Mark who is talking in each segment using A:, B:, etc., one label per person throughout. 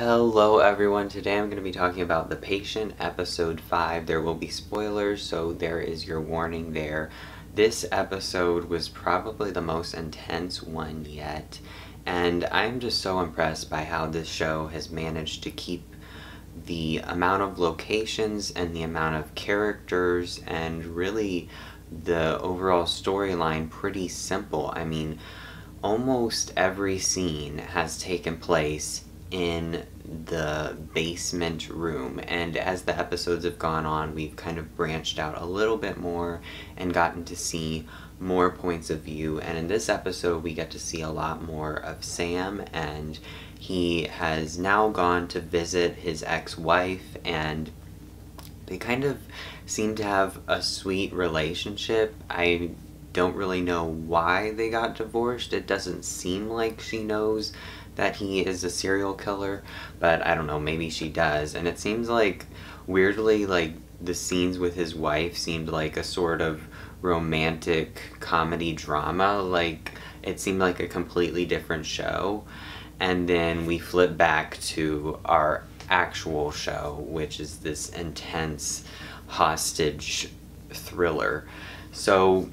A: Hello everyone, today I'm going to be talking about The Patient episode 5. There will be spoilers, so there is your warning there. This episode was probably the most intense one yet, and I'm just so impressed by how this show has managed to keep the amount of locations and the amount of characters and really the overall storyline pretty simple. I mean, almost every scene has taken place in the basement room and as the episodes have gone on we've kind of branched out a little bit more and gotten to see more points of view and in this episode we get to see a lot more of Sam and he has now gone to visit his ex-wife and they kind of seem to have a sweet relationship. I don't really know why they got divorced. It doesn't seem like she knows that he is a serial killer, but I don't know, maybe she does. And it seems like, weirdly, like, the scenes with his wife seemed like a sort of romantic comedy drama. Like, it seemed like a completely different show. And then we flip back to our actual show, which is this intense hostage thriller. So,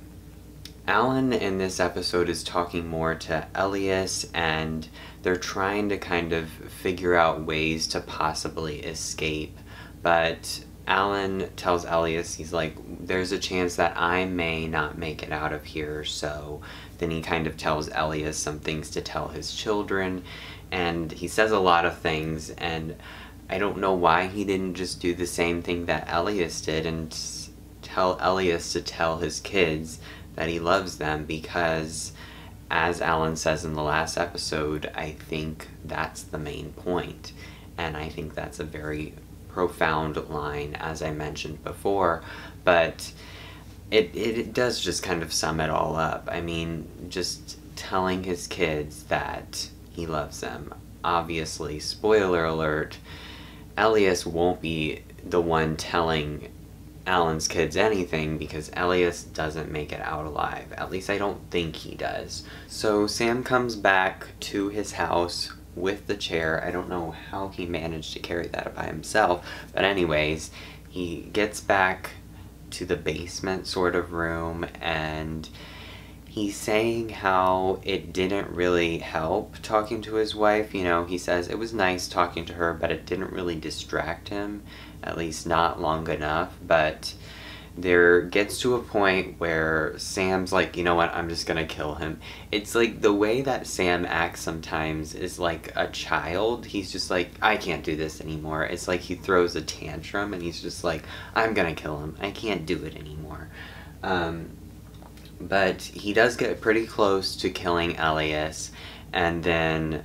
A: Alan in this episode is talking more to Elias and they're trying to kind of figure out ways to possibly escape. But Alan tells Elias, he's like, there's a chance that I may not make it out of here. So then he kind of tells Elias some things to tell his children. And he says a lot of things. And I don't know why he didn't just do the same thing that Elias did and tell Elias to tell his kids that he loves them because as Alan says in the last episode, I think that's the main point. And I think that's a very profound line, as I mentioned before. But it, it, it does just kind of sum it all up. I mean, just telling his kids that he loves them. Obviously, spoiler alert, Elias won't be the one telling Alan's kids anything because Elias doesn't make it out alive. At least I don't think he does. So Sam comes back to his house with the chair. I don't know how he managed to carry that by himself, but anyways, he gets back to the basement sort of room and he's saying how it didn't really help talking to his wife. You know, he says it was nice talking to her, but it didn't really distract him at least not long enough, but there gets to a point where Sam's like, you know what, I'm just gonna kill him. It's like the way that Sam acts sometimes is like a child. He's just like, I can't do this anymore. It's like he throws a tantrum and he's just like, I'm gonna kill him. I can't do it anymore. Um, but he does get pretty close to killing Elias, and then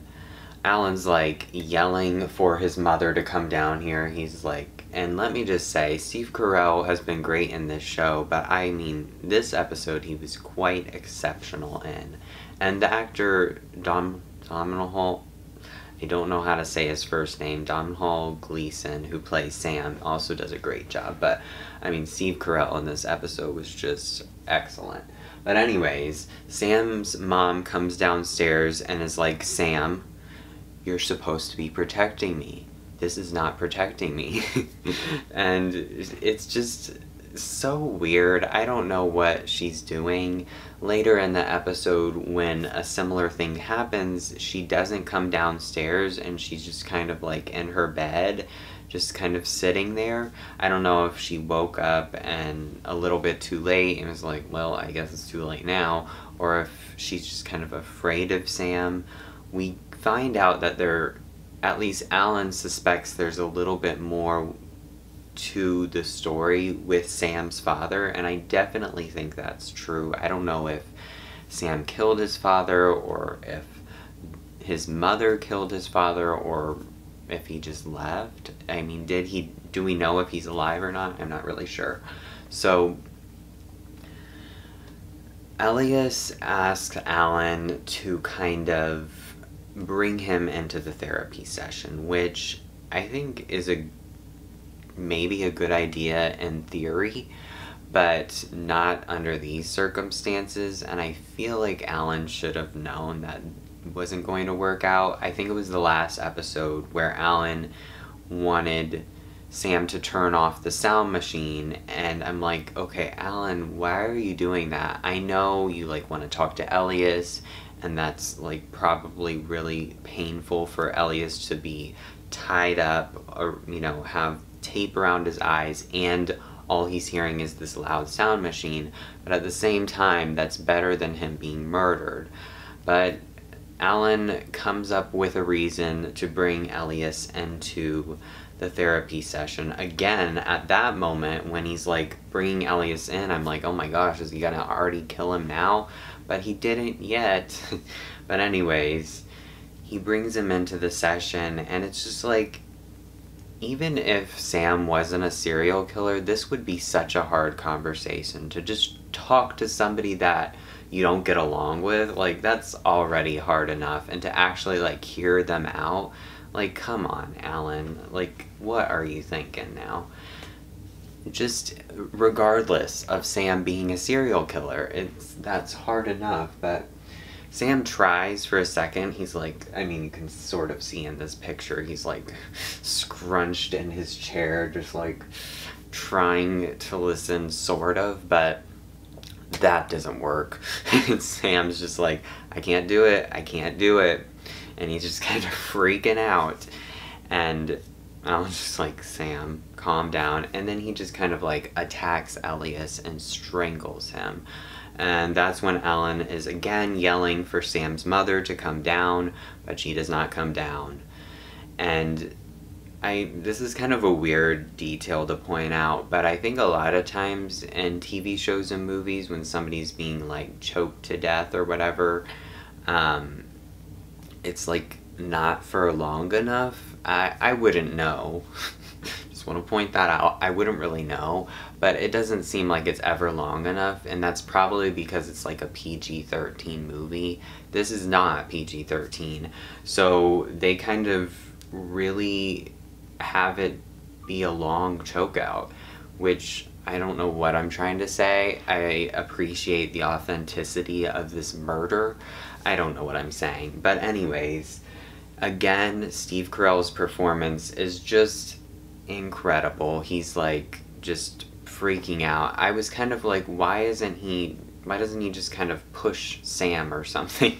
A: Alan's like yelling for his mother to come down here. He's like, and let me just say, Steve Carell has been great in this show, but I mean, this episode he was quite exceptional in. And the actor Dom Domhnall, I don't know how to say his first name, Domhnall Gleeson, who plays Sam, also does a great job. But I mean, Steve Carell in this episode was just excellent. But anyways, Sam's mom comes downstairs and is like, Sam, you're supposed to be protecting me this is not protecting me. and it's just so weird. I don't know what she's doing. Later in the episode, when a similar thing happens, she doesn't come downstairs and she's just kind of like in her bed, just kind of sitting there. I don't know if she woke up and a little bit too late and was like, well, I guess it's too late now, or if she's just kind of afraid of Sam. We find out that they're at least Alan suspects there's a little bit more to the story with Sam's father, and I definitely think that's true. I don't know if Sam killed his father or if his mother killed his father or if he just left. I mean, did he do we know if he's alive or not? I'm not really sure. So Elias asked Alan to kind of bring him into the therapy session, which I think is a maybe a good idea in theory, but not under these circumstances. And I feel like Alan should have known that wasn't going to work out. I think it was the last episode where Alan wanted Sam to turn off the sound machine and I'm like, okay, Alan, why are you doing that? I know you like want to talk to Elias and that's like probably really painful for Elias to be tied up or you know have tape around his eyes and all he's hearing is this loud sound machine. But at the same time that's better than him being murdered. But Alan comes up with a reason to bring Elias into the therapy session again at that moment when he's like bringing Elias in. I'm like oh my gosh is he gonna already kill him now but he didn't yet. But anyways he brings him into the session and it's just like even if Sam wasn't a serial killer this would be such a hard conversation to just talk to somebody that you don't get along with. Like that's already hard enough. And to actually like hear them out like come on Alan. Like what are you thinking now just regardless of Sam being a serial killer it's that's hard enough but Sam tries for a second. He's like, I mean, you can sort of see in this picture, he's like scrunched in his chair, just like trying to listen, sort of, but that doesn't work. and Sam's just like, I can't do it, I can't do it. And he's just kind of freaking out. And I was just like, Sam, calm down. And then he just kind of like attacks Elias and strangles him. And that's when Alan is again yelling for Sam's mother to come down, but she does not come down. And I this is kind of a weird detail to point out, but I think a lot of times in TV shows and movies when somebody's being like choked to death or whatever, um, it's like not for long enough. I I wouldn't know. just want to point that out. I wouldn't really know, but it doesn't seem like it's ever long enough, and that's probably because it's like a PG-13 movie. This is not PG-13, so they kind of really have it be a long chokeout, which I don't know what I'm trying to say. I appreciate the authenticity of this murder. I don't know what I'm saying. But anyways, again, Steve Carell's performance is just incredible. He's like just freaking out. I was kind of like, why isn't he, why doesn't he just kind of push Sam or something?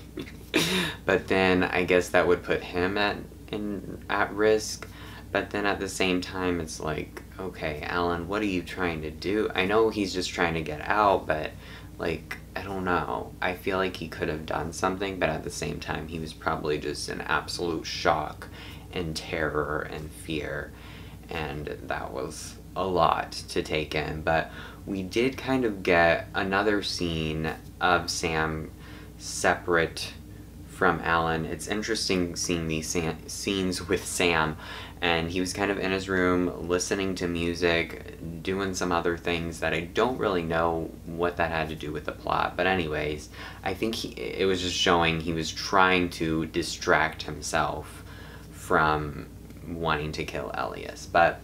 A: but then I guess that would put him at, in, at risk. But then at the same time, it's like, okay, Alan, what are you trying to do? I know he's just trying to get out, but like, I don't know. I feel like he could have done something, but at the same time, he was probably just in absolute shock and terror and fear and that was a lot to take in. But we did kind of get another scene of Sam separate from Alan. It's interesting seeing these scenes with Sam, and he was kind of in his room listening to music, doing some other things that I don't really know what that had to do with the plot. But anyways, I think he, it was just showing he was trying to distract himself from wanting to kill Elias. But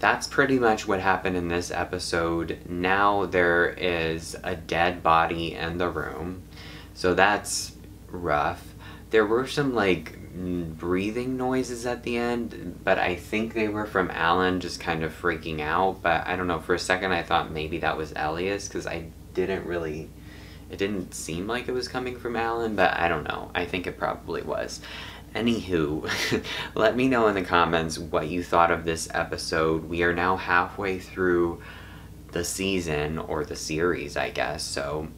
A: that's pretty much what happened in this episode. Now there is a dead body in the room. So that's rough. There were some like breathing noises at the end, but I think they were from Alan just kind of freaking out. But I don't know, for a second I thought maybe that was Elias because I didn't really, it didn't seem like it was coming from Alan, but I don't know. I think it probably was. Anywho, let me know in the comments what you thought of this episode. We are now halfway through the season, or the series, I guess, so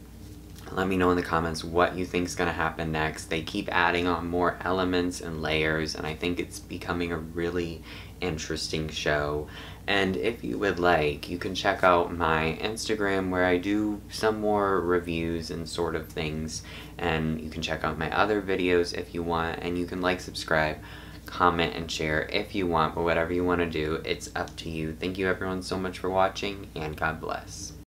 A: let me know in the comments what you think is going to happen next. They keep adding on more elements and layers, and I think it's becoming a really interesting show. And if you would like, you can check out my Instagram where I do some more reviews and sort of things. And you can check out my other videos if you want. And you can like, subscribe, comment, and share if you want. But whatever you want to do, it's up to you. Thank you everyone so much for watching, and God bless.